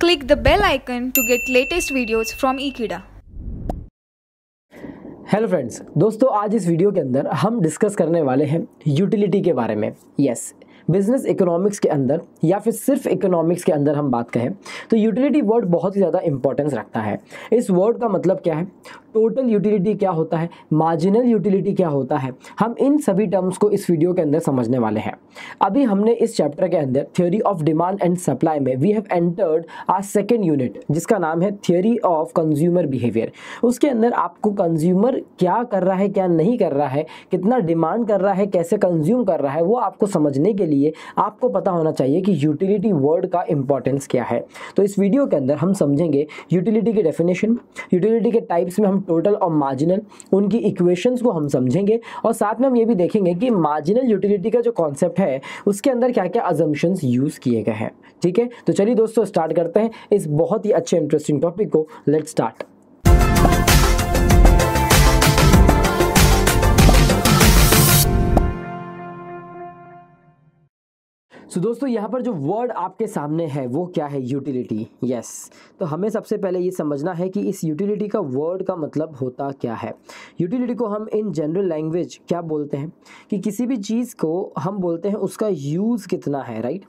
Click the bell icon to get latest videos from Ekeeda. Hello friends दोस्तों आज इस video के अंदर हम डिस्कस करने वाले हैं यूटिलिटी के बारे में यस बिज़नेस इकोनॉमिक्स के अंदर या फिर सिर्फ़ इकोनॉमिक्स के अंदर हम बात कहें तो यूटिलिटी वर्ड बहुत ही ज़्यादा इंपॉर्टेंस रखता है। इस वर्ड का मतलब क्या है? टोटल यूटिलिटी क्या होता है? मार्जिनल यूटिलिटी क्या होता है? हम इन सभी टर्म्स को इस वीडियो के अंदर समझने वाले हैं। अभी हमने इस चैप्टर के अंदर theory of demand and supply में we have entered our second unit जिसका नाम है थियोरी ऑफ़ कंज्यूमर बिहेवियर उसके अंदर आपको कंज्यूमर क्या कर रहा है, क्या नहीं कर रहा है, कितना डिमांड कर रहा है, कैसे कंज्यूम कर रहा है, वो आपको समझने के लिए आपको पता होना चाहिए कि यूटिलिटी वर्ड का इंपॉर्टेंस क्या है। तो इस वीडियो के अंदर हम समझेंगे यूटिलिटी की डेफिनेशन यूटिलिटी के टाइप्स में हम टोटल और मार्जिनल उनकी इक्वेशंस को हम समझेंगे और साथ में हम ये भी देखेंगे कि मार्जिनल यूटिलिटी का जो कॉन्सेप्ट है, उसके अंदर क्या क्या अजम्पन्स यूज़ किए गए हैं। ठीक है? तो चलिए दोस्तों स्टार्ट करते हैं इस बहुत ही अच्छे इंटरेस्टिंग टॉपिक को। लेट स्टार्ट सो so, दोस्तों यहाँ पर जो वर्ड आपके सामने है वो क्या है? Utility yes yes. तो हमें सबसे पहले ये समझना है कि इस यूटिलिटी का वर्ड का मतलब होता क्या है? यूटिलिटी को हम इन जनरल लैंग्वेज क्या बोलते हैं? कि किसी भी चीज़ को हम बोलते हैं उसका यूज़ कितना है राइट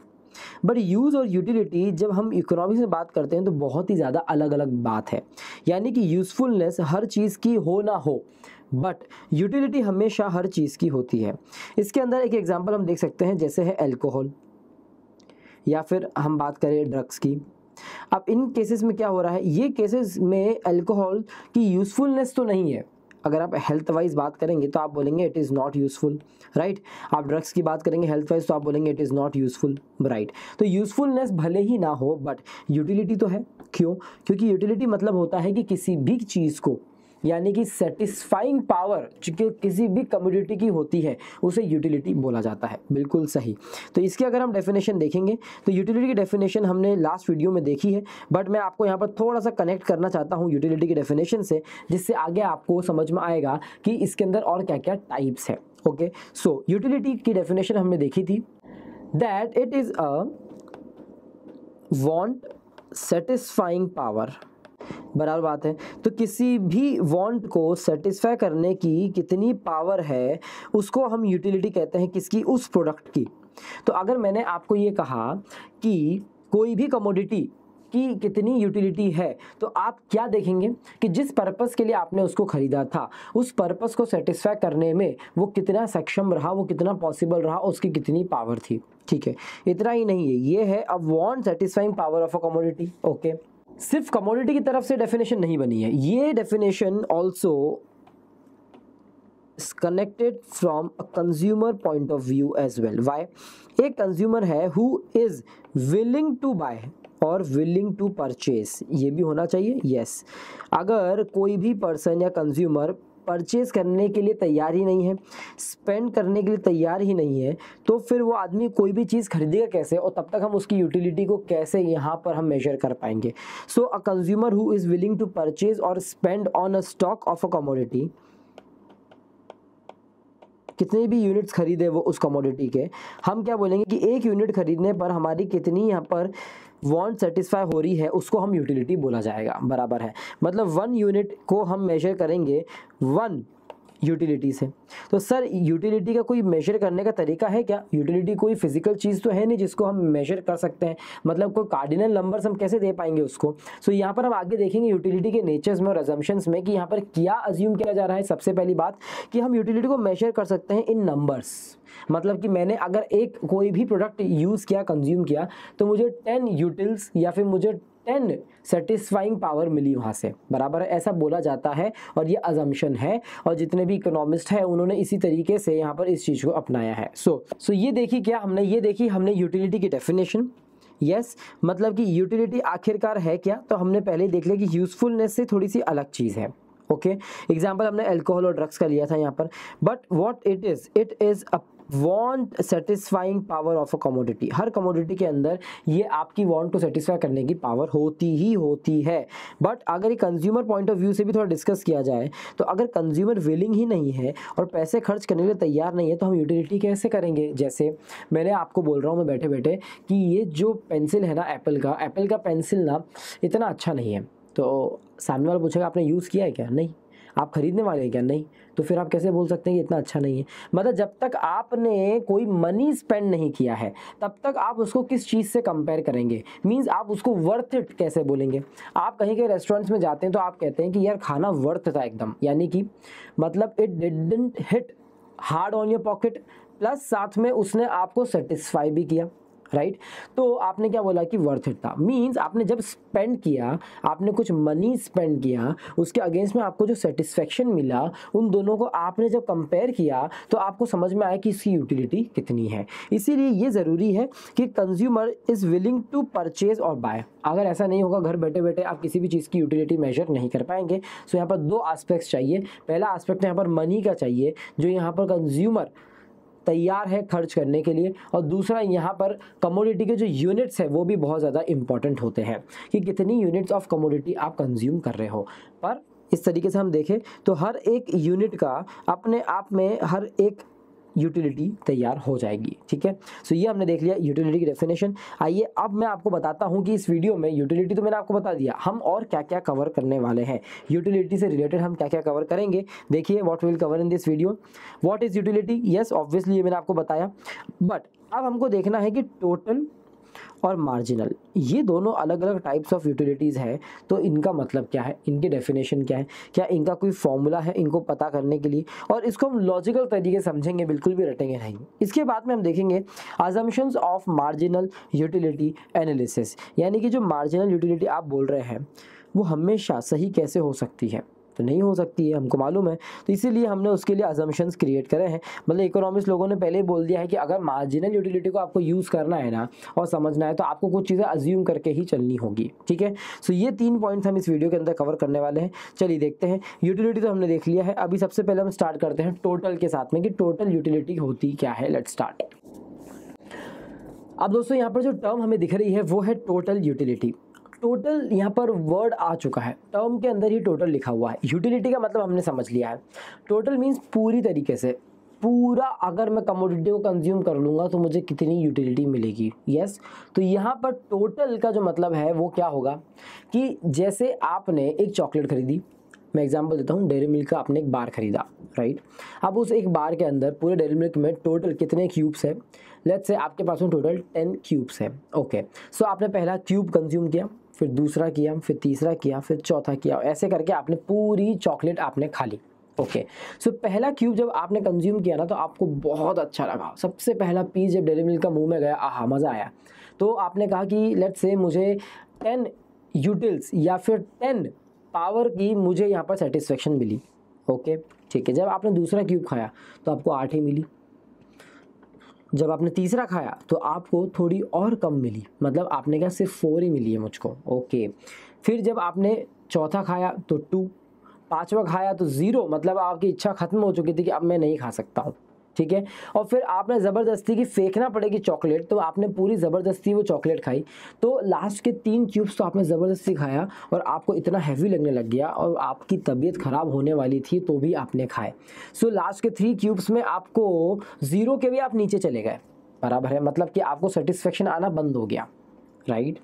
बट यूज़ और यूटिलिटी जब हम इकोनॉमिक्स में बात करते हैं तो बहुत ही ज़्यादा अलग अलग बात है। यानी कि यूज़फुलनेस हर चीज़ की हो ना हो बट यूटिलिटी हमेशा हर चीज़ की होती है। इसके अंदर एक एग्जांपल हम देख सकते हैं जैसे है अल्कोहल या फिर हम बात करें ड्रग्स की। अब इन केसेस में क्या हो रहा है? ये केसेस में अल्कोहल की यूज़फुलनेस तो नहीं है। अगर आप हेल्थ वाइज बात करेंगे तो आप बोलेंगे it is not useful right आप ड्रग्स की बात करेंगे हेल्थ वाइज तो आप बोलेंगे it is not useful right तो यूज़फुलनेस भले ही ना हो बट यूटिलिटी तो है। क्यों? क्योंकि यूटिलिटी मतलब होता है कि किसी भी चीज़ को यानी कि सेटिस्फाइंग पावर जो किसी भी कम्युनिटी की होती है, उसे यूटिलिटी बोला जाता है। बिल्कुल सही। तो इसके अगर हम डेफिनेशन देखेंगे तो यूटिलिटी की डेफिनेशन हमने लास्ट वीडियो में देखी है बट मैं आपको यहाँ पर थोड़ा सा कनेक्ट करना चाहता हूँ यूटिलिटी की डेफिनेशन से, जिससे आगे आपको समझ में आएगा कि इसके अंदर और क्या क्या टाइप्स है। ओके सो यूटिलिटी की डेफिनेशन हमने देखी थी that it is a want satisfying power बराबर बात है। तो किसी भी वांट को सेटिस्फाई करने की कितनी पावर है, उसको हम यूटिलिटी कहते हैं किसकी? उस प्रोडक्ट की। तो अगर मैंने आपको ये कहा कि कोई भी कमोडिटी की कितनी यूटिलिटी है तो आप क्या देखेंगे कि जिस पर्पस के लिए आपने उसको खरीदा था, उस पर्पस को सेटिस्फाई करने में वो कितना सक्षम रहा, वो कितना पॉसिबल रहा, उसकी कितनी पावर थी। ठीक है? इतना ही नहीं है। ये है a want satisfying power of a commodity okay सिर्फ़ कमोडिटी की तरफ़ से डेफिनेशन नहीं बनी है। ये definition also connected from a consumer point of view as well why एक कंज्यूमर है who is willing to buy और विलिंग टू परचेज ये भी होना चाहिए? Yes yes. अगर कोई भी पर्सन या कंज्यूमर परचेज करने के लिए तैयार ही नहीं है स्पेंड करने के लिए तैयार ही नहीं है तो फिर वो आदमी कोई भी चीज़ खरीदेगा कैसे और तब तक हम उसकी यूटिलिटी को कैसे यहाँ पर हम मेजर कर पाएँगे। So a consumer who is willing to purchase और spend on a stock of a commodity कितने भी यूनिट्स खरीदे वो उस कमोडिटी के, हम क्या बोलेंगे कि एक यूनिट खरीदने पर हमारी कितनी यहाँ पर वांट सेटिस्फाई हो रही है, उसको हम यूटिलिटी बोला जाएगा, बराबर है। मतलब वन यूनिट को हम मेजर करेंगे वन यूटिलिटी से तो सर यूटिलिटी का कोई मेजर करने का तरीका है क्या? यूटिलिटी कोई फ़िज़िकल चीज़ तो है नहीं जिसको हम मेजर कर सकते हैं? मतलब कोई कार्डिनल नंबर्स हम कैसे दे पाएँगे उसको? सो so, यहाँ पर हम आगे देखेंगे यूटिलिटी के नेचर्स में और अजम्पन्स में कि यहाँ पर क्या अज्यूम किया जा रहा है। सबसे पहली बात कि हम यूटिलिटी को मेजर कर सकते हैं इन नंबर्स मतलब कि मैंने अगर एक कोई भी प्रोडक्ट यूज़ किया कंज्यूम किया तो मुझे टेन यूटिल्स या फिर मुझे टेन सेटिस्फाइंग पावर मिली वहाँ से। बराबर है ऐसा बोला जाता है और ये अजम्पन है और जितने भी इकोनॉमिस्ट हैं उन्होंने इसी तरीके से यहाँ पर इस चीज़ को अपनाया है। सो so, सो so ये देखी क्या हमने? ये देखी हमने यूटिलिटी की डेफिनेशन यस yes, मतलब कि यूटिलिटी आखिरकार है क्या? तो हमने पहले देख लिया कि यूजफुलनेस से थोड़ी सी अलग चीज़ है। Okay okay? एग्ज़ाम्पल हमने अल्कोहल और ड्रग्स का लिया था यहाँ पर। But what it is it is a want satisfying power of a commodity her commodity के अंदर ये आपकी वांट को सेटिस्फाई करने की पावर होती ही होती है। बट अगर ये कंज्यूमर पॉइंट ऑफ़ व्यू से भी थोड़ा डिस्कस किया जाए तो अगर कंज्यूमर विलिंग ही नहीं है और पैसे खर्च करने के लिए तैयार नहीं है तो हम यूटिलिटी कैसे करेंगे? जैसे मैंने आपको बोल रहा हूँ, मैं बैठे बैठे कि ये जो पेंसिल है ना एप्पल का एप्पल का पेंसिल ना इतना अच्छा नहीं है। तो सामने वाला पूछेगा, आपने यूज़ किया है क्या? नहीं। आप खरीदने वाले हैं क्या? नहीं। तो फिर आप कैसे बोल सकते हैं कि इतना अच्छा नहीं है? मतलब जब तक आपने कोई मनी स्पेंड नहीं किया है, तब तक आप उसको किस चीज़ से कंपेयर करेंगे? मीन्स आप उसको वर्थ इट कैसे बोलेंगे? आप कहीं के रेस्टोरेंट्स में जाते हैं तो आप कहते हैं कि यार खाना वर्थ था एकदम। यानी कि मतलब it didn't hit hard on your pocket plus साथ में उसने आपको सेटिस्फाई भी किया। राइट? तो आपने क्या बोला कि वर्थ इट था। मीन्स आपने जब स्पेंड किया, आपने कुछ मनी स्पेंड किया, उसके अगेंस्ट में आपको जो सेटिस्फेक्शन मिला, उन दोनों को आपने जब कंपेयर किया तो आपको समझ में आया कि इसकी यूटिलिटी कितनी है। इसीलिए ये ज़रूरी है कि consumer is willing to purchase और बाय अगर ऐसा नहीं होगा, घर बैठे बैठे आप किसी भी चीज़ की यूटिलिटी मेजर नहीं कर पाएँगे। सो यहाँ पर दो आस्पेक्ट्स चाहिए। पहला आस्पेक्ट यहाँ पर मनी का चाहिए, जो यहाँ पर कंज्यूमर तैयार है खर्च करने के लिए। और दूसरा, यहाँ पर कमोडिटी के जो यूनिट्स है, वो भी बहुत ज़्यादा इंपॉर्टेंट होते हैं कि कितनी यूनिट्स ऑफ़ कमोडिटी आप कंज्यूम कर रहे हो। पर इस तरीके से हम देखें तो हर एक यूनिट का अपने आप में हर एक यूटिलिटी तैयार हो जाएगी, ठीक है? सो ये हमने देख लिया यूटिलिटी की डेफिनेशन आइए, अब मैं आपको बताता हूँ कि इस वीडियो में यूटिलिटी तो मैंने आपको बता दिया, हम और क्या क्या कवर करने वाले हैं? यूटिलिटी से रिलेटेड हम क्या क्या कवर करेंगे? देखिए what will cover in this video what is utility yes obviously ये मैंने आपको बताया। बट अब हमको देखना है कि टोटल और मार्जिनल ये दोनों अलग अलग टाइप्स ऑफ़ यूटिलिटीज़ है तो इनका मतलब क्या है? इनकी डेफिनेशन क्या है? क्या इनका कोई फॉर्मूला है इनको पता करने के लिए? और इसको हम लॉजिकल तरीके समझेंगे, बिल्कुल भी रटेंगे नहीं। इसके बाद में हम देखेंगे assumptions of marginal utility analysis यानी कि जो मार्जिनल यूटिलिटी आप बोल रहे हैं, वो हमेशा सही कैसे हो सकती है? तो नहीं हो सकती है, हमको मालूम है। तो इसीलिए हमने उसके लिए अजम्पन्स क्रिएट करे हैं। मतलब इकोनॉमिक्स लोगों ने पहले ही बोल दिया है कि अगर मार्जिनल यूटिलिटी को आपको यूज़ करना है ना और समझना है तो आपको कुछ चीज़ें अज्यूम करके ही चलनी होगी, ठीक है? सो ये तीन पॉइंट्स हम इस वीडियो के अंदर कवर करने वाले हैं। चलिए देखते हैं। यूटिलिटी तो हमने देख लिया है। अभी सबसे पहले हम स्टार्ट करते हैं टोटल के साथ में कि टोटल यूटिलिटी होती क्या है? लेट स्टार्ट अब दोस्तों यहाँ पर जो टर्म हमें दिख रही है, वो है टोटल यूटिलिटी टोटल यहाँ पर वर्ड आ चुका है। टर्म के अंदर ही टोटल लिखा हुआ है। यूटिलिटी का मतलब हमने समझ लिया है। टोटल मीन्स पूरी तरीके से। पूरा अगर मैं कमोडिटी को कंज्यूम कर लूँगा तो मुझे कितनी यूटिलिटी मिलेगी? Yes yes? तो यहाँ पर टोटल का जो मतलब है वो क्या होगा? कि जैसे आपने एक चॉकलेट खरीदी। मैं एग्जांपल देता हूँ। डेयरी मिल्क का आपने एक बार खरीदा राइट अब उस एक बार के अंदर पूरे डेयरी मिल्क में टोटल कितने क्यूब्स है? लेट्स से आपके पास में टोटल टेन क्यूब्स है। ओके सो आपने पहला क्यूब कंज्यूम किया। फिर दूसरा किया, फिर तीसरा किया, फिर चौथा किया ऐसे करके आपने पूरी चॉकलेट आपने खा ली। ओके सो पहला क्यूब जब आपने कंज्यूम किया ना तो आपको बहुत अच्छा लगा। सबसे पहला पीस जब डेली मिल्क का मुँह में गया, आहा, मज़ा आया। तो आपने कहा कि लेट से मुझे टेन यूटिल्स या फिर टेन पावर की मुझे यहाँ पर सेटिस्फेक्शन मिली। ओके ठीक है? जब आपने दूसरा क्यूब खाया तो आपको आठ ही मिली। जब आपने तीसरा खाया तो आपको थोड़ी और कम मिली। मतलब आपने कहा सिर्फ़ फोर ही मिली है मुझको। ओके फिर जब आपने चौथा खाया तो टू पाँचवा खाया तो ज़ीरो मतलब आपकी इच्छा ख़त्म हो चुकी थी कि अब मैं नहीं खा सकता हूँ। ठीक है? और फिर आपने ज़बरदस्ती की फेंकना पड़ेगी चॉकलेट तो आपने पूरी ज़बरदस्ती वो चॉकलेट खाई। तो लास्ट के तीन क्यूब्स तो आपने ज़बरदस्ती खाया और आपको इतना हैवी लगने लग गया और आपकी तबीयत ख़राब होने वाली थी तो भी आपने खाए। सो लास्ट के थ्री क्यूब्स में आपको ज़ीरो के भी आप नीचे चले गए। बराबर है? मतलब कि आपको सेटिस्फेक्शन आना बंद हो गया। राइट?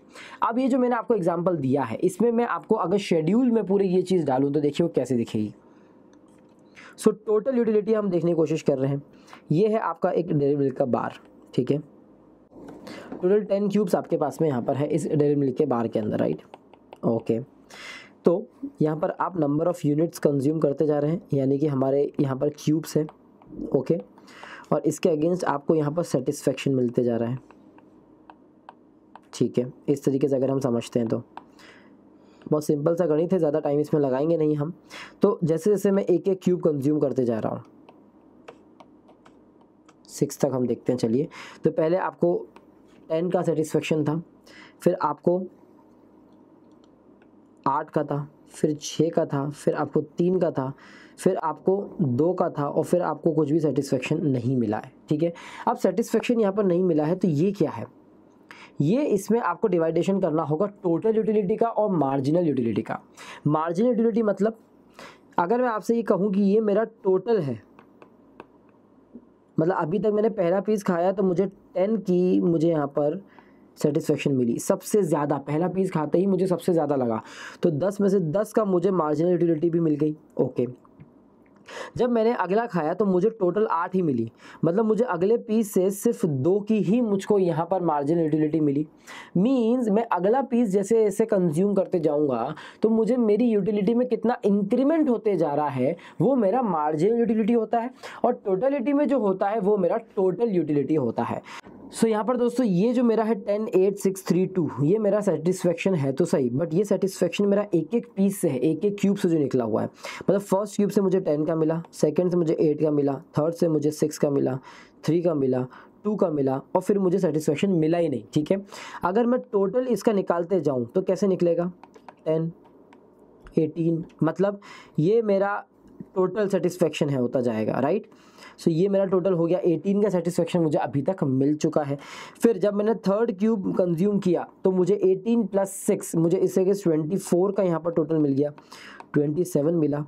अब ये जो मैंने आपको एग्ज़ाम्पल दिया है, इसमें मैं आपको अगर शेड्यूल में पूरी ये चीज़ डालूँ तो देखिए वो कैसे दिखेगी। सो टोटल यूटिलिटी हम देखने की कोशिश कर रहे हैं। ये है आपका एक डेरी मिल्क का बार, ठीक है? टोटल टेन क्यूब्स आपके पास में यहाँ पर है इस डेरी मिल्क के बार के अंदर राइट ओके तो यहाँ पर आप नंबर ऑफ़ यूनिट्स कंज्यूम करते जा रहे हैं, यानी कि हमारे यहाँ पर क्यूब्स हैं ओके और इसके अगेंस्ट आपको यहाँ पर सेटिस्फेक्शन मिलते जा रहा है। ठीक है? इस तरीके से अगर हम समझते हैं तो। बहुत सिंपल सा गणित है, ज़्यादा टाइम इसमें लगाएँगे नहीं हम। तो जैसे जैसे मैं एक एक क्यूब कंज्यूम करते जा रहा हूँ। सिक्स तक हम देखते हैं, चलिए। तो पहले आपको टेन का सेटिस्फेक्शन था, फिर आपको आठ का था, फिर छः का था, फिर आपको तीन का था, फिर आपको दो का था और फिर आपको कुछ भी सेटिस्फेक्शन नहीं मिला है, ठीक है? अब सेटिस्फेक्शन यहाँ पर नहीं मिला है तो ये क्या है? ये इसमें आपको डिवाइडेशन करना होगा टोटल यूटिलिटी का और मार्जिनल यूटिलिटी का। मार्जिनल यूटिलिटी मतलब अगर मैं आपसे ये कहूँ कि ये मेरा टोटल है मतलब अभी तक मैंने पहला पीस खाया तो मुझे टेन की मुझे यहाँ पर सेटिस्फेक्शन मिली। सबसे ज़्यादा, पहला पीस खाते ही मुझे सबसे ज़्यादा लगा। तो दस में से दस का मुझे मार्जिनल यूटिलिटी भी मिल गई। ओके जब मैंने अगला खाया तो मुझे टोटल आठ ही मिली। मतलब मुझे अगले पीस से सिर्फ़ दो की ही मुझको यहाँ पर मार्जिन यूटिलिटी मिली। मींस मैं अगला पीस जैसे जैसे कंज्यूम करते जाऊँगा तो मुझे मेरी यूटिलिटी में कितना इंक्रीमेंट होते जा रहा है, वो मेरा मार्जिन यूटिलिटी होता है और टोटलिटी में जो होता है, वो मेरा टोटल यूटिलिटी होता है। सो so, यहाँ पर दोस्तों ये जो मेरा है ten eight six three two ये मेरा सेटिस्फेक्शन है तो सही बट ये सेटिस्फेक्शन मेरा एक एक पीस से है एक एक क्यूब से जो निकला हुआ है। मतलब फ़र्स्ट क्यूब से मुझे टेन का मिला सेकंड से मुझे एट का मिला थर्ड से मुझे सिक्स का मिला थ्री का मिला टू का मिला और फिर मुझे सेटिस्फेक्शन मिला ही नहीं ठीक है? अगर मैं टोटल इसका निकालते जाऊँ तो कैसे निकलेगा? टेन एटीन मतलब ये मेरा टोटल सेटिस्फेक्शन है, होता जाएगा राइट सो ये मेरा टोटल हो गया 18 का सेटिस्फेक्शन मुझे अभी तक मिल चुका है। फिर जब मैंने थर्ड क्यूब कंज्यूम किया तो मुझे 18 प्लस सिक्स मुझे इससे के ट्वेंटी फोर का यहाँ पर टोटल मिल गया। 27 मिला।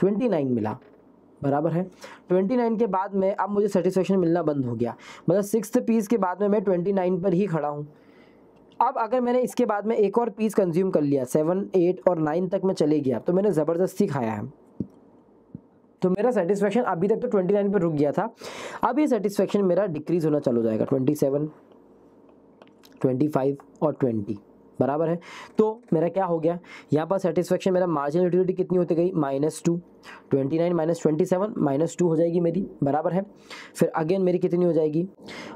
29 मिला। बराबर है। 29 के बाद में, अब मुझे सेटिस्फेक्शन मिलना बंद हो गया। मतलब सिक्स पीस के बाद में मैं 29 पर ही खड़ा हूँ। अब अगर मैंने इसके बाद में एक और पीस कंज्यूम कर लिया सेवन एट और नाइन तक मैं चले गया तो मैंने ज़बरदस्ती खाया है। तो मेरा सेटिस्फेक्शन अभी तक तो ट्वेंटी नाइन पर रुक गया था। अब ये सेटिस्फेक्शन मेरा डिक्रीज होना चालू जाएगा। ट्वेंटी सेवन ट्वेंटी फाइव और ट्वेंटी बराबर है? तो मेरा क्या हो गया? यहाँ पर सेटिस्फेक्शन मेरा मार्जिन यूटिलिटी कितनी होती गई? Minus two twenty nine minus twenty seven minus two हो जाएगी मेरी, बराबर है। फिर अगेन मेरी कितनी हो जाएगी?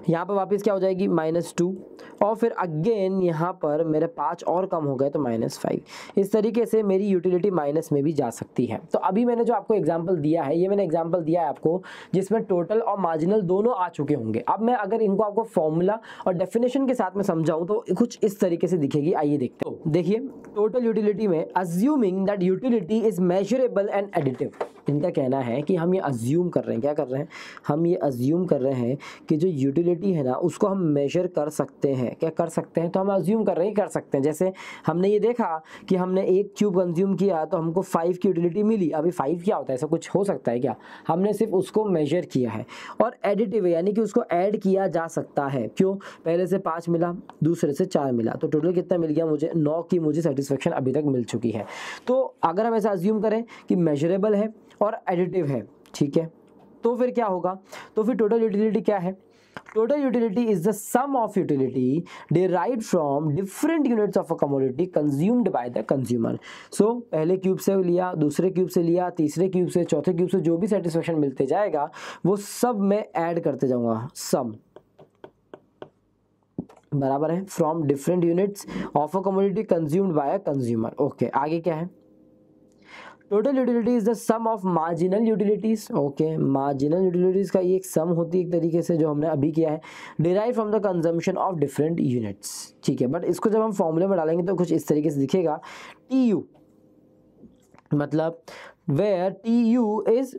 यहाँ पर वापस क्या हो जाएगी? Minus two. और फिर अगेन यहाँ पर मेरे पाँच और कम हो गए तो माइनस फाइव। इस तरीके से मेरी यूटिलिटी माइनस में भी जा सकती है। तो अभी मैंने जो आपको एग्ज़ाम्पल दिया है, ये मैंने एग्ज़ाम्पल दिया है आपको, जिसमें टोटल और मार्जिनल दोनों आ चुके होंगे। अब मैं अगर इनको आपको फॉर्मूला और डेफिनेशन के साथ में समझाऊँ तो कुछ इस तरीके से दिखेगी। आइए देखते हो। देखिए, टोटल यूटिलिटी में assuming that utility is measurable and additive इनका कहना है कि हम ये अज्यूम कर रहे हैं, क्या कर रहे हैं? हम ये अज्यूम कर रहे हैं कि जो यूटिलिटी है ना, उसको हम मेजर कर सकते हैं। क्या कर सकते हैं? तो हम अज्यूम कर रहे हैं कर सकते हैं। जैसे हमने ये देखा कि हमने एक क्यूब कंज्यूम किया तो हमको फाइव की यूटिलिटी मिली। अभी फाइव क्या होता है? ऐसा कुछ हो सकता है क्या? हमने सिर्फ़ उसको मेजर किया है। और एडिटिव यानी कि उसको ऐड किया जा सकता है। क्यों? पहले से पाँच मिला, दूसरे से चार मिला। तो टोटल कितना मिल गया? मुझे नौ की मुझे सेटिस्फेक्शन अभी तक मिल चुकी है। तो अगर हम ऐसा अज्यूम करें कि मेजरेबल है और एडिटिव है, ठीक है? तो फिर क्या होगा? तो फिर टोटल यूटिलिटी क्या है? Total utility is the sum of utility derived from different units of a commodity consumed by the consumer. So, पहले क्यूब से लिया, दूसरे क्यूब से लिया, तीसरे क्यूब से, चौथे क्यूब से जो भी सेटिस्फेक्शन मिलते जाएगा, वो सब मैं ऐड करते जाऊँगा। सम बराबर है? From different units of a commodity consumed by a consumer okay आगे क्या है? Total utility is the sum of marginal utilities okay marginal utilities का ये एक सम होती है एक तरीके से जो हमने अभी किया है derive from the consumption of different units ठीक है? बट इसको जब हम फॉर्मूले में डालेंगे तो कुछ इस तरीके से दिखेगा टी यू मतलब where T U is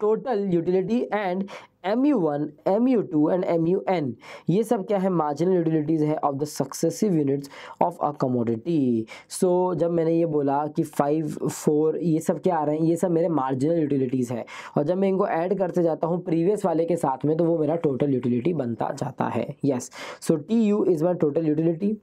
total utility and M U one M U two and M U N ये सब क्या है? मार्जिनल यूटिलिटीज़ है of the successive units of a commodity so जब मैंने ये बोला कि फाइव फोर ये सब क्या आ रहे हैं? ये सब मेरे मार्जिनल यूटिलिटीज़ है। और जब मैं इनको ऐड करते जाता हूँ प्रीवियस वाले के साथ में तो वो मेरा टोटल यूटिलिटी बनता जाता है। Yes so T U is my total utility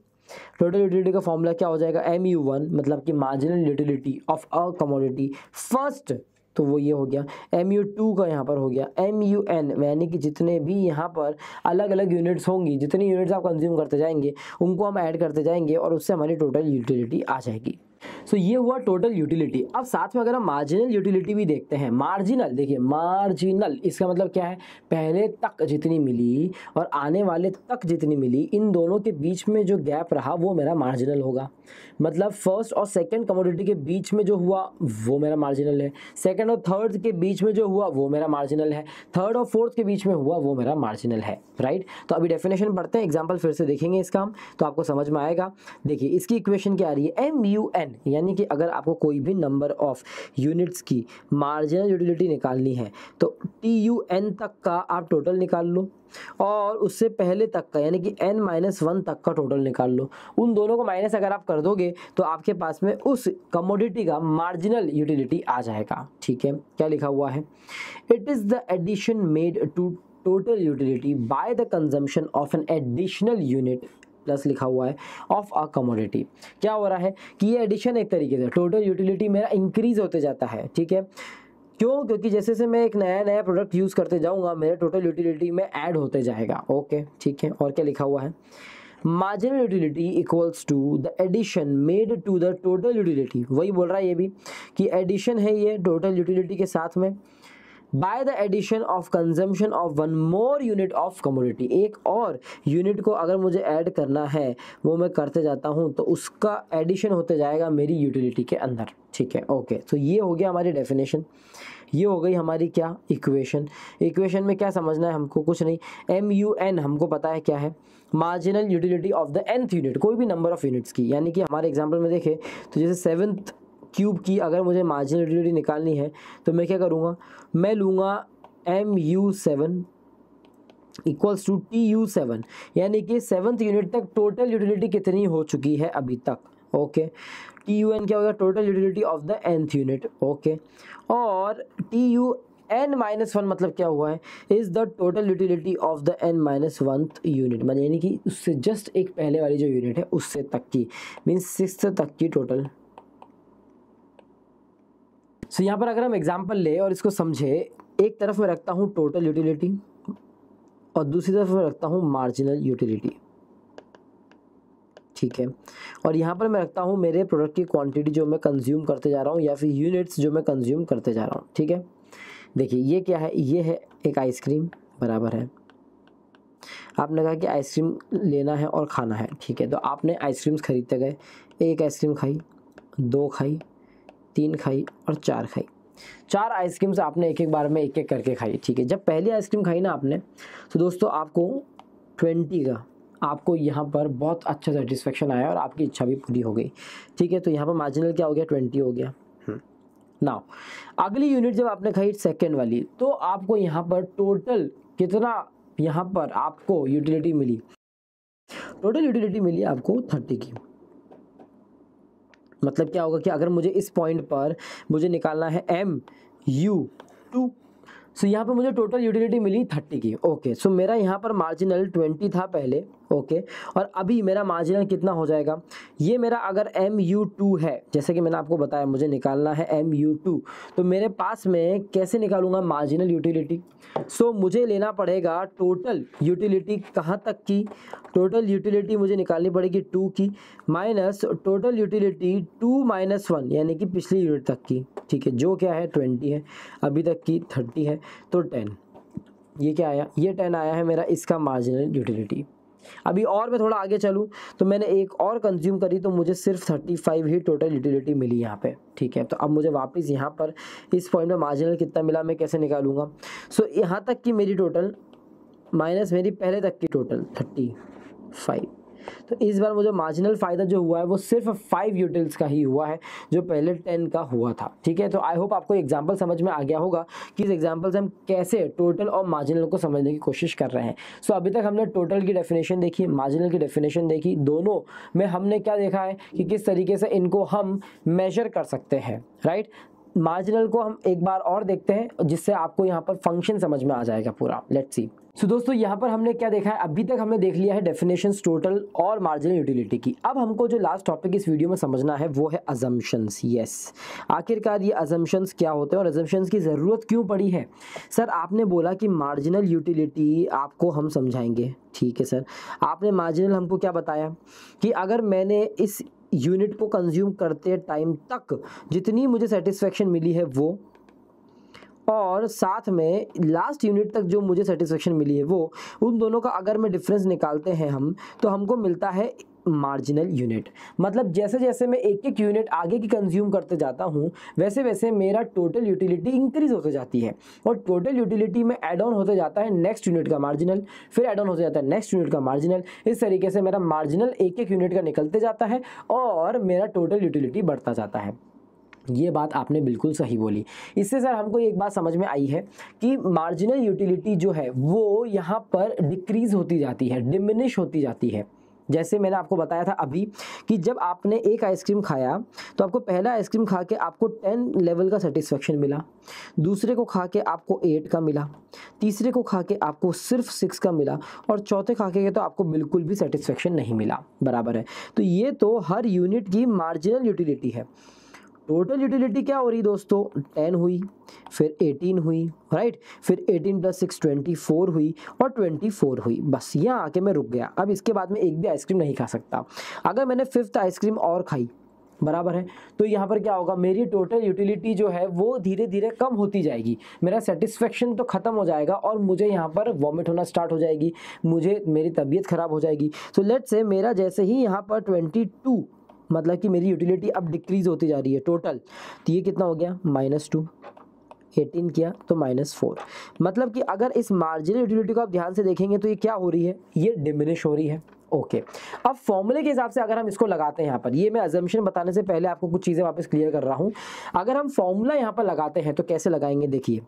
total utility का फॉर्मूला क्या हो जाएगा? एम यू वन मतलब कि marginal utility of a commodity first तो वो ये हो गया। एम यू टू का यहाँ पर हो गया। एम यू एन यानी कि जितने भी यहाँ पर अलग अलग यूनिट्स होंगी, जितनी यूनिट्स आप कंज्यूम करते जाएँगे, उनको हम ऐड करते जाएँगे और उससे हमारी टोटल यूटिलिटी आ जाएगी। सो ये हुआ टोटल यूटिलिटी अब साथ में अगर हम मार्जिनल यूटिलिटी भी देखते हैं मार्जिनल देखिए मार्जिनल इसका मतलब क्या है? पहले तक जितनी मिली और आने वाले तक जितनी मिली, इन दोनों के बीच में जो गैप रहा, वो मेरा मार्जिनल होगा। मतलब फ़र्स्ट और सेकंड कमोडिटी के बीच में जो हुआ, वो मेरा मार्जिनल है। सेकंड और थर्ड के बीच में जो हुआ, वो मेरा मार्जिनल है। थर्ड और फोर्थ के बीच में हुआ, वो मेरा मार्जिनल है राइट तो अभी डेफिनेशन पढ़ते हैं एग्ज़ाम्पल फिर से देखेंगे इसका हम तो आपको समझ में आएगा। देखिए, इसकी इक्वेशन क्या आ रही है? एम यू एन यानी कि अगर आपको कोई भी नंबर ऑफ़ यूनिट्स की मार्जिनल यूटिलिटी निकालनी है तो टी यू एन तक का आप टोटल निकाल लो और उससे पहले तक का, यानी कि एन माइनस वन तक का टोटल निकाल लो। उन दोनों को माइनस अगर आप कर दोगे तो आपके पास में उस कमोडिटी का मार्जिनल यूटिलिटी आ जाएगा। ठीक है? क्या लिखा हुआ है? It is the addition made to total utility by the consumption of an additional unit plus लिखा हुआ है ऑफ़ अ कमोडिटी क्या हो रहा है कि ये एडिशन एक तरीके से टोटल यूटिलिटी मेरा इंक्रीज होते जाता है, ठीक है? क्यों? क्योंकि जैसे जैसे मैं एक नया नया प्रोडक्ट यूज़ करते जाऊँगा, मेरे टोटल यूटिलिटी में ऐड होते जाएगा ओके ठीक है? और क्या लिखा हुआ है? Marginal utility equals to the addition made to the total utility वही बोल रहा है ये भी कि एडिशन है ये टोटल यूटिलिटी के साथ में। By the addition of consumption of one more unit of commodity एक और यूनिट को अगर मुझे ऐड करना है, वो मैं करते जाता हूँ तो उसका एडिशन होते जाएगा मेरी यूटिलिटी के अंदर। ठीक है? ओके तो ये हो गया हमारी डेफिनेशन ये हो गई हमारी क्या? इक्वेशन इक्वेशन में क्या समझना है हमको? कुछ नहीं. एम यू एन हमको पता है क्या है? Marginal utility of the nth unit कोई भी नंबर ऑफ़ यूनिट्स की. यानी कि हमारे एग्ज़ाम्पल में देखें तो जैसे सेवन्थ क्यूब की अगर मुझे मार्जिनल यूटिलिटी निकालनी है तो मैं क्या करूँगा? मैं लूँगा M U seven equals to T U seven यानी कि सेवन्थ यूनिट तक टोटल यूटिलिटी कितनी हो चुकी है अभी तक ओके टी यू एन क्या होगा? Total utility of the nth unit okay और T U N minus one मतलब क्या हुआ है? Is the total utility of the N minus one unit मतलब यानी कि उससे जस्ट एक पहले वाली जो यूनिट है, उससे तक की मीन्स सिक्स तक की टोटल सो so, यहाँ पर अगर हम एग्ज़ाम्पल ले और इसको समझे एक तरफ़ मैं रखता हूँ टोटल यूटिलिटी और दूसरी तरफ़ मैं रखता हूँ मार्जिनल यूटिलिटी ठीक है? और यहाँ पर मैं रखता हूँ मेरे प्रोडक्ट की क्वांटिटी जो मैं कंज्यूम करते जा रहा हूँ या फिर यूनिट्स जो मैं कंज्यूम करते जा रहा हूँ। ठीक है? देखिए ये क्या है? ये है एक आइसक्रीम बराबर है। आपने कहा कि आइसक्रीम लेना है और खाना है। ठीक है तो आपने आइसक्रीम्स खरीदते गए। एक आइसक्रीम खाई दो खाई तीन खाई और चार खाई। चार आइसक्रीम्स आपने एक एक बार में एक एक करके खाई, ठीक है? जब पहली आइसक्रीम खाई ना आपने तो दोस्तों आपको ट्वेंटी का, आपको यहाँ पर बहुत अच्छा सेटिस्फेक्शन आया और आपकी इच्छा भी पूरी हो गई, ठीक है? तो यहाँ पर मार्जिनल क्या हो गया? ट्वेंटी हो गया। Now hmm. अगली यूनिट जब आपने खाई सेकेंड वाली तो आपको यहाँ पर टोटल कितना यहाँ पर आपको यूटिलिटी मिली? टोटल यूटिलिटी मिली आपको थर्टी की। मतलब क्या होगा कि अगर मुझे इस पॉइंट पर मुझे निकालना है एम यू टू सो यहाँ पर मुझे टोटल यूटिलिटी मिली थर्टी की। ओके सो मेरा यहाँ पर मार्जिनल ट्वेंटी था पहले। ओके। और अभी मेरा मार्जिनल कितना हो जाएगा? ये मेरा अगर एम यू टू है, जैसे कि मैंने आपको बताया, मुझे निकालना है एम यू टू तो मेरे पास में कैसे निकालूँगा मार्जिनल यूटिलिटी सो मुझे लेना पड़ेगा टोटल यूटिलिटी कहाँ तक की? टोटल यूटिलिटी मुझे निकालनी पड़ेगी टू की minus total utility two minus one यानी कि पिछली यूनिट तक की। ठीक है, जो क्या है ट्वेंटी है, अभी तक की थर्टी है तो टेन ये क्या आया? ये टेन आया है मेरा इसका मार्जिनल यूटिलिटी अभी और मैं थोड़ा आगे चलूँ तो मैंने एक और कंज्यूम करी तो मुझे सिर्फ़ थर्टी फाइव ही टोटल यूटिलिटी मिली यहाँ पे, ठीक है? तो अब मुझे वापस यहाँ पर इस पॉइंट में मार्जिनल कितना मिला, मैं कैसे निकालूँगा? सो यहाँ तक की मेरी टोटल माइनस मेरी पहले तक की टोटल थर्टी फाइव तो इस बार मुझे मार्जिनल फ़ायदा जो हुआ है वो सिर्फ़ फाइव यूटिल्स का ही हुआ है जो पहले टेन का हुआ था। ठीक है? तो आई होप आपको एग्ज़ाम्पल समझ में आ गया होगा कि इस एग्ज़ाम्पल से हम कैसे टोटल और मार्जिनल को समझने की कोशिश कर रहे हैं। सो so, अभी तक हमने टोटल की डेफिनेशन देखी मार्जिनल की डेफिनेशन देखी। दोनों में हमने क्या देखा है कि किस तरीके से इनको हम मेजर कर सकते हैं राइट मार्जिनल को हम एक बार और देखते हैं, जिससे आपको यहाँ पर फ़ंक्शन समझ में आ जाएगा पूरा। लेट्स सी सो दोस्तों, यहाँ पर हमने क्या देखा है? अभी तक हमने देख लिया है डेफिनेशन टोटल और मार्जिनल यूटिलिटी की। अब हमको जो लास्ट टॉपिक इस वीडियो में समझना है, वो है अजम्पन्स यस आखिरकार ये अजम्पन्स क्या होते हैं और अजम्पन्स की ज़रूरत क्यों पड़ी है? सर आपने बोला कि मार्जिनल यूटिलिटी आपको हम समझाएँगे। ठीक है सर आपने मार्जिनल हमको क्या बताया? कि अगर मैंने इस यूनिट को कंज्यूम करते टाइम तक जितनी मुझे सेटिस्फेक्शन मिली है वो। और साथ में लास्ट यूनिट तक जो मुझे सेटिस्फेक्शन मिली है वो, उन दोनों का अगर मैं डिफरेंस निकालते हैं हम तो हमको मिलता है मार्जिनल यूनिट मतलब जैसे जैसे मैं एक एक यूनिट आगे की कंज्यूम करते जाता हूँ वैसे वैसे मेरा टोटल यूटिलिटी इंक्रीज होते जाती है। और टोटल यूटिलिटी में एड ऑन होते जाता है नेक्स्ट यूनिट का मार्जिनल फिर एड ऑन होते जाता है नेक्स्ट यूनिट का मार्जिनल इस तरीके से मेरा मार्जिनल एक एक यूनिट का निकलते जाता है और मेरा टोटल यूटिलिटी बढ़ता जाता है। ये बात आपने बिल्कुल सही बोली। इससे सर हमको एक बात समझ में आई है कि मार्जिनल यूटिलिटी जो है, वो यहाँ पर डिक्रीज होती जाती है डिमिनिश होती जाती है। जैसे मैंने आपको बताया था अभी कि जब आपने एक आइसक्रीम खाया तो आपको पहला आइसक्रीम खा के आपको टेन लेवल का सेटिस्फेक्शन मिला। दूसरे को खा के आपको एट का मिला। तीसरे को खा के आपको सिर्फ़ सिक्स का मिला। और चौथे खा के तो आपको बिल्कुल भी सेटिस्फेक्शन नहीं मिला। बराबर है। तो ये तो हर यूनिट की मार्जिनल यूटिलिटी है। टोटल यूटिलिटी क्या हो रही दोस्तों? टेन हुई, फिर एटीन हुई राइट फिर eighteen plus six twenty four हुई और ट्वेंटी फोर हुई। बस यहाँ आके मैं रुक गया। अब इसके बाद में एक भी आइसक्रीम नहीं खा सकता। अगर मैंने फिफ्थ आइसक्रीम और खाई, बराबर है? तो यहाँ पर क्या होगा? मेरी टोटल यूटिलिटी जो है, वो धीरे धीरे कम होती जाएगी। मेरा सेटिस्फेक्शन तो ख़त्म हो जाएगा और मुझे यहाँ पर वॉमिट होना स्टार्ट हो जाएगी। मुझे, मेरी तबीयत ख़राब हो जाएगी। सो लेट से मेरा जैसे ही यहाँ पर ट्वेंटी टू मतलब कि मेरी यूटिलिटी अब डिक्रीज होती जा रही है टोटल तो ये कितना हो गया? माइनस टू एटीन किया तो माइनस फोर मतलब कि अगर इस मार्जिनल यूटिलिटी को आप ध्यान से देखेंगे तो ये क्या हो रही है? ये डिमिनिश हो रही है. ओके अब फॉर्मूले के हिसाब से अगर हम इसको लगाते हैं यहाँ पर, ये मैं अजम्पशन बताने से पहले आपको कुछ चीज़ें वापस क्लियर कर रहा हूँ. अगर हम फॉर्मूला यहाँ पर लगाते हैं तो कैसे लगाएँगे? देखिए.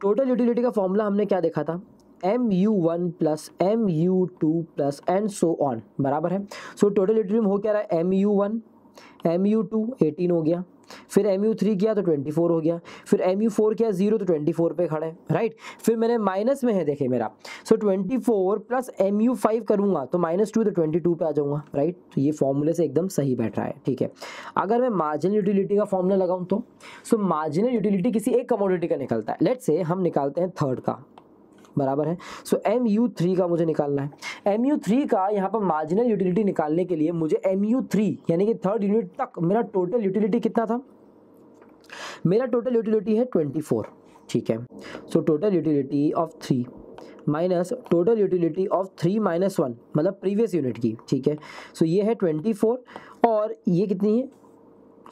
टोटल यूटिलिटी का फॉर्मूला हमने क्या देखा था? M U one plus M U two plus and so on बराबर है? सो टोटल यूटिलिटी में हो क्या रहा है? M U one M U two eighteen हो गया। फिर एम यू थ्री किया तो ट्वेंटी फोर हो गया। फिर एम यू फोर किया ज़ीरो तो ट्वेंटी फोर पे खड़े राइट फिर मैंने माइनस में है, देखे मेरा। So twenty four plus M U five करूँगा तो माइनस टू तो ट्वेंटी टू पे आ जाऊँगा। राइट तो ये फॉर्मूले से एकदम सही बैठ रहा है। ठीक है? अगर मैं मार्जिनल यूटिलिटी का फॉर्मूला लगाऊँ तो? सो मार्जिनल यूटिलिटी किसी एक कमोडिटी का निकलता है। लेट से हम निकालते हैं थर्ड का। बराबर है। सो एम यू थ्री का मुझे निकालना है। एम यू थ्री का यहाँ पर मार्जिनल यूटिलिटी निकालने के लिए मुझे एम यू थ्री यानी कि थर्ड यूनिट तक मेरा टोटल यूटिलिटी कितना था? मेरा टोटल यूटिलिटी है ट्वेंटी फोर ठीक है? So total utility of three minus total utility of three minus one मतलब प्रीवियस यूनिट की ठीक है? सो so, ये है ट्वेंटी फोर और ये कितनी है?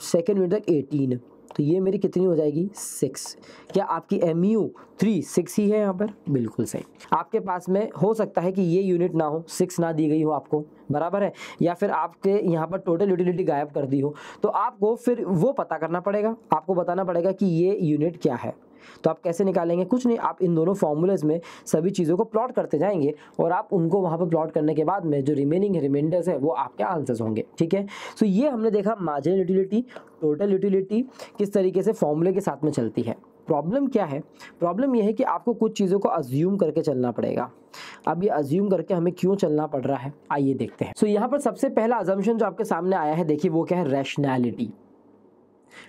सेकेंड यूनिट तक एटीन तो ये मेरी कितनी हो जाएगी? सिक्स क्या आपकी एम यू थ्री सिक्स ही है यहाँ पर? बिल्कुल सही। आपके पास में हो सकता है कि ये यूनिट ना हो सिक्स ना दी गई हो आपको। बराबर है? या फिर आपके यहाँ पर टोटल यूटिलिटी गायब कर दी हो। तो आपको फिर वो पता करना पड़ेगा। आपको बताना पड़ेगा कि ये यूनिट क्या है। तो आप कैसे निकालेंगे? कुछ नहीं आप इन दोनों फॉर्मूलेज में सभी चीज़ों को प्लॉट करते जाएँगे और आप उनको वहाँ पर प्लॉट करने के बाद में जो रिमेनिंग रिमाइंडर्स है वो आपके आंसर्स होंगे ठीक है? सो ये हमने देखा मार्जिनल यूटिलिटी टोटल यूटिलिटी किस तरीके से फॉर्मूले के साथ में चलती है। प्रॉब्लम क्या है? प्रॉब्लम यह है कि आपको कुछ चीज़ों को अज्यूम करके चलना पड़ेगा। अब ये अज्यूम करके हमें क्यों चलना पड़ रहा है? आइए देखते हैं। सो so, यहाँ पर सबसे पहला अजम्पन जो आपके सामने आया है देखिए वो क्या है? रैशनैलिटी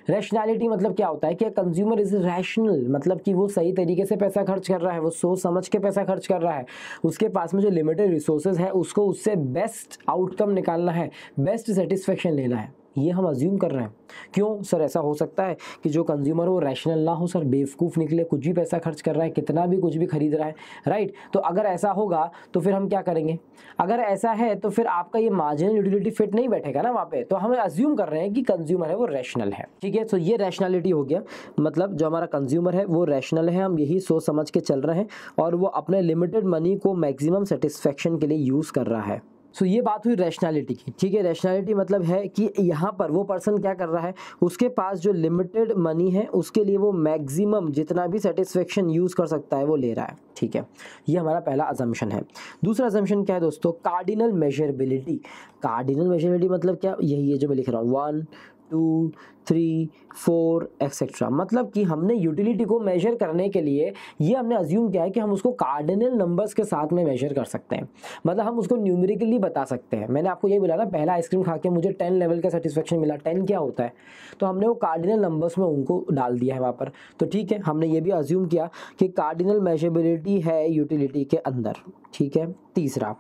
रैशनैलिटी मतलब क्या होता है कि कंज्यूमर इज़ रैशनल मतलब कि वो सही तरीके से पैसा खर्च कर रहा है, वो सोच समझ के पैसा खर्च कर रहा है। उसके पास में जो लिमिटेड रिसोर्सेज है, उसको उससे बेस्ट आउटकम निकालना है बेस्ट सेटिस्फेक्शन लेना है। ये हम अज्यूम कर रहे हैं। क्यों? सर, ऐसा हो सकता है कि जो कंज्यूमर वो रैशनल ना हो, सर, बेवकूफ़ निकले, कुछ भी पैसा खर्च कर रहा है, कितना भी कुछ भी खरीद रहा है राइट तो अगर ऐसा होगा तो फिर हम क्या करेंगे? अगर ऐसा है तो फिर आपका ये मार्जिनल यूटिलिटी फिट नहीं बैठेगा ना वहाँ पे। तो हम अज्यूम कर रहे हैं कि कंज्यूमर है, वो रैशनल है। ठीक है? तो ये रैशनैलिटी हो गया। मतलब जो हमारा कंज्यूमर है, वो रैशनल है, हम यही सोच समझ के चल रहे हैं और वो अपने लिमिटेड मनी को मैक्सिमम सेटिस्फेक्शन के लिए यूज़ कर रहा है। सो ये बात हुई रैशनैलिटी की। ठीक है रैशनैलिटी मतलब है कि यहाँ पर वो पर्सन क्या कर रहा है? उसके पास जो लिमिटेड मनी है, उसके लिए वो मैक्सिमम जितना भी सेटिस्फेक्शन यूज़ कर सकता है, वो ले रहा है। ठीक है, ये हमारा पहला अजम्पन है। दूसरा अजम्पन क्या है दोस्तों? कार्डिनल मेजरबिलिटी कार्डिनल मेजरबिलिटी मतलब क्या? यही है जो मैं लिख रहा हूँ। One two, three, four etcetera मतलब कि हमने यूटिलिटी को मेजर करने के लिए ये हमने अज्यूम किया है कि हम उसको कार्डिनल नंबर्स के साथ में मेजर कर सकते हैं। मतलब हम उसको न्यूमेरिकली बता सकते हैं। मैंने आपको ये बोला ना, पहला आइसक्रीम खा के मुझे टेन लेवल का सेटिस्फेक्शन मिला। टेन क्या होता है? तो हमने वो कार्डिनल नंबर्स में उनको डाल दिया है वहाँ पर। तो ठीक है, हमने ये भी अज्यूम किया कि कार्डिनल मेजरबिलिटी है यूटिलिटी के अंदर। ठीक है, तीसरा।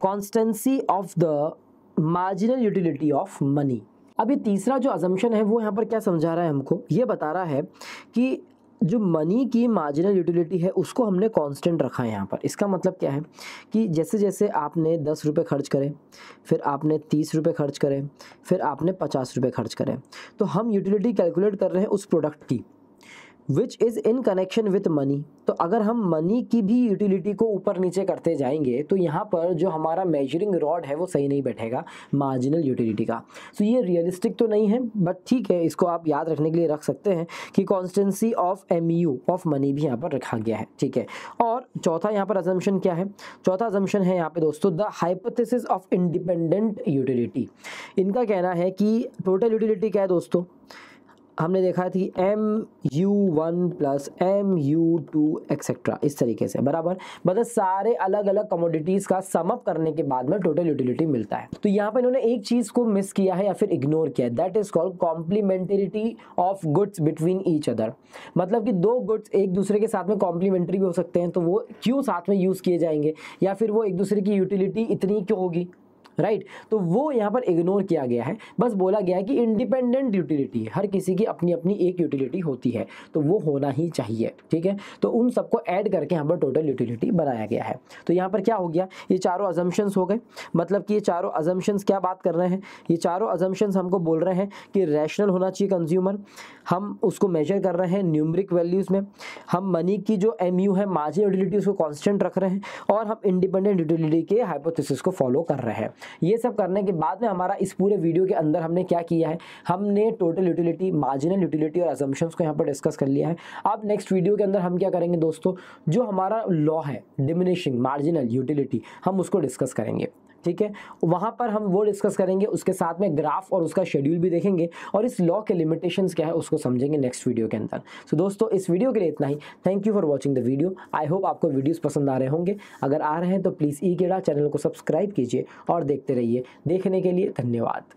Constancy of the marginal utility of money ये तीसरा जो अजम्पन है, वो यहाँ पर क्या समझा रहा है हमको? ये बता रहा है कि जो मनी की मार्जिनल यूटिलिटी है, उसको हमने कांस्टेंट रखा है यहाँ पर। इसका मतलब क्या है कि जैसे जैसे आपने दस रुपये खर्च करें, फिर आपने तीस रुपये खर्च करें, फिर आपने पचास रुपये खर्च करें तो हम यूटिलिटी कैलकुलेट कर रहे हैं उस प्रोडक्ट की। Which is in connection with money तो अगर हम मनी की भी यूटिलिटी को ऊपर नीचे करते जाएँगे तो यहाँ पर जो हमारा मेजरिंग रॉड है, वो सही नहीं बैठेगा मार्जिनल यूटिलिटी का। सो so ये रियलिस्टिक तो नहीं है बट ठीक है, इसको आप याद रखने के लिए रख सकते हैं कि constancy of M U of money भी यहाँ पर रखा गया है, ठीक है। और चौथा यहाँ पर अजम्पन क्या है? चौथा अजम्पन है यहाँ पर दोस्तों the hypothesis of independent utility इनका कहना है कि टोटल यूटिलिटी क्या है दोस्तों? हमने देखा थी M U one plus M U two etcetera इस तरीके से, बराबर? मतलब सारे अलग अलग कमोडिटीज़ का समअप करने के बाद में टोटल यूटिलिटी मिलता है। तो यहाँ पर इन्होंने एक चीज़ को मिस किया है या फिर इग्नोर किया है that is called complementarity of goods between each other मतलब कि दो गुड्स एक दूसरे के साथ में कॉम्प्लीमेंट्री भी हो सकते हैं तो वो क्यों साथ में यूज़ किए जाएँगे? या फिर वो एक दूसरे की यूटिलिटी इतनी क्यों होगी? राइट तो वो यहाँ पर इग्नोर किया गया है। बस बोला गया है कि इंडिपेंडेंट यूटिलिटी हर किसी की अपनी अपनी एक यूटिलिटी होती है। तो वो होना ही चाहिए, ठीक है? तो उन सबको ऐड करके यहाँ पर टोटल यूटिलिटी बनाया गया है। तो यहाँ पर क्या हो गया? ये चारों अजम्पन्स हो गए। मतलब कि ये चारों अजम्पन्स क्या बात कर रहे हैं? ये चारों अजम्पन्स हमको बोल रहे हैं कि रैशनल होना चाहिए कंज्यूमर हम उसको मेजर कर रहे हैं न्यूमरिक वैल्यूज़ में। हम मनी की जो एम यू है मार्जिन यूटिलिटी उसको कॉन्स्टेंट रख रहे हैं और हम इंडिपेंडेंट यूटिलिटी के हाइपोथेसिस को फॉलो कर रहे हैं। ये सब करने के बाद में हमारा इस पूरे वीडियो के अंदर हमने क्या किया है? हमने टोटल यूटिलिटी मार्जिनल यूटिलिटी और एजम्पन्स को यहाँ पर डिस्कस कर लिया है। अब नेक्स्ट वीडियो के अंदर हम क्या करेंगे दोस्तों? जो हमारा लॉ है डिमिनिशिंग मार्जिनल यूटिलिटी हम उसको डिस्कस करेंगे। ठीक है? वहाँ पर हम वो डिस्कस करेंगे उसके साथ में ग्राफ और उसका शेड्यूल भी देखेंगे और इस लॉ के लिमिटेशंस क्या है उसको समझेंगे नेक्स्ट वीडियो के अंदर। सो so, दोस्तों इस वीडियो के लिए इतना ही। Thank you for watching the video I hope आपको वीडियोज़ पसंद आ रहे होंगे। अगर आ रहे हैं तो प्लीज़ ई केड़ा चैनल को सब्सक्राइब कीजिए और देखते रहिए। देखने के लिए धन्यवाद।